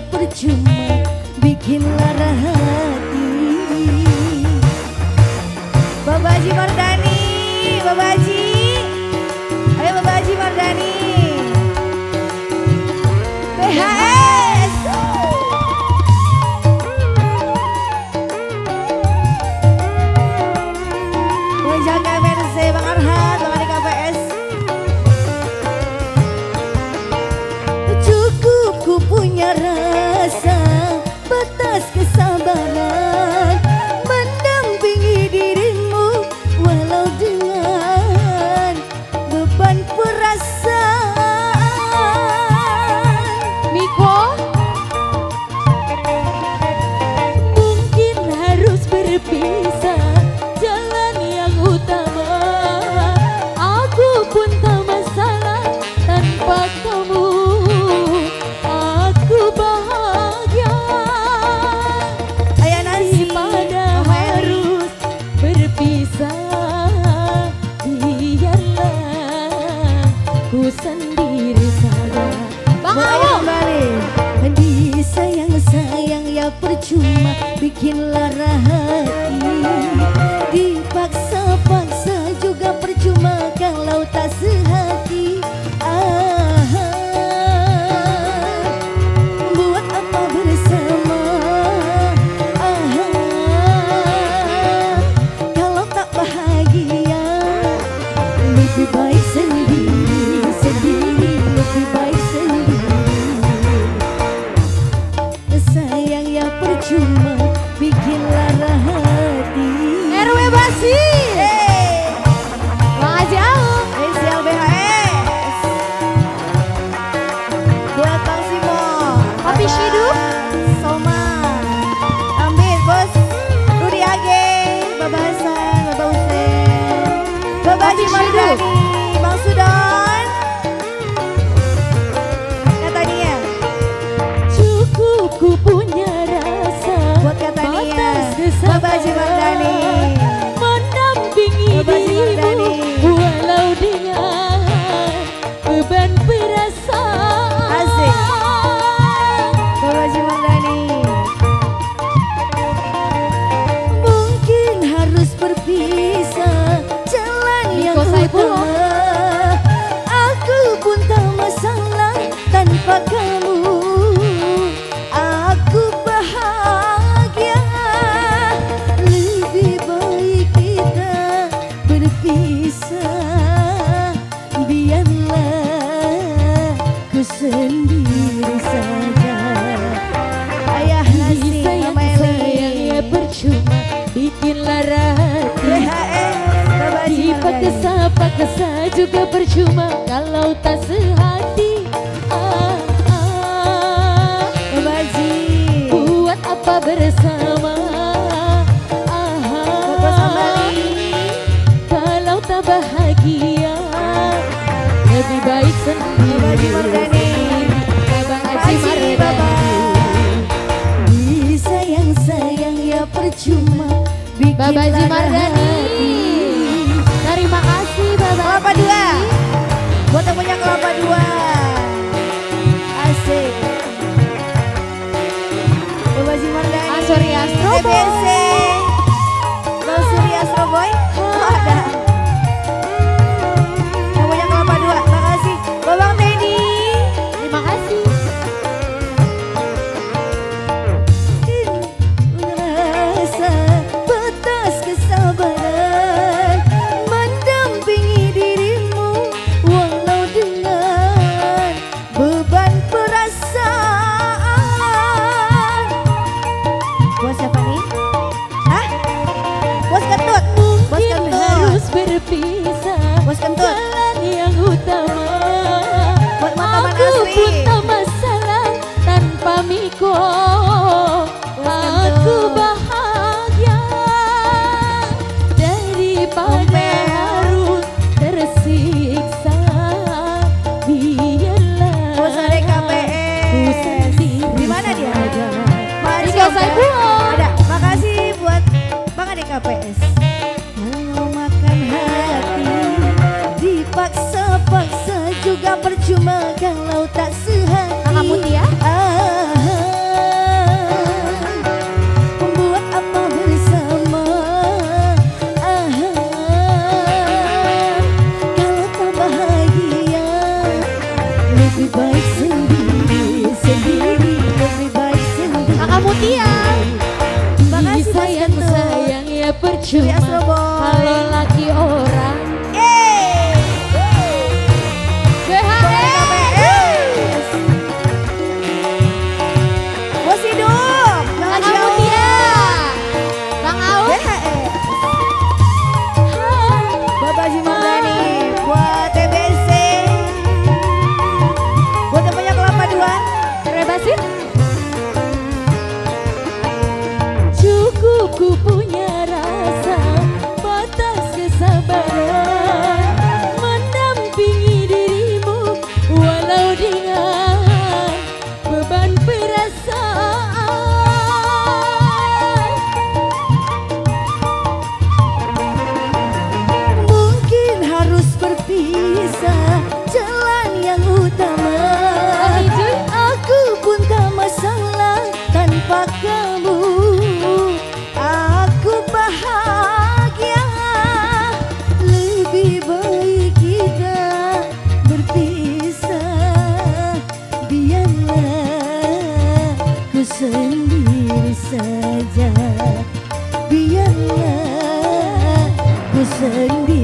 percuma bikin mau Disayang sayang ya percuma. Bikinlah larahan juga percuma kalau tak sehati ah, ah. Baji. Buat apa bersama ah, ah. Kalau tak bahagia Lebih baik sendiri Mardani Bapak ya Haji Mardani kelapa dua. Buat yang punya kelapa berpisah. Bos kentut. Jalan yang utama. Buat teman Aku asli. pun tak masalah tanpa Miko. Aku bahagia Daripada Umpel. harus tersiksa. Biarlah Bos ada KPS Di mana dia? Mari Mari Saya Ada, makasih buat Bang Ade KPS Cuma Halo Sen de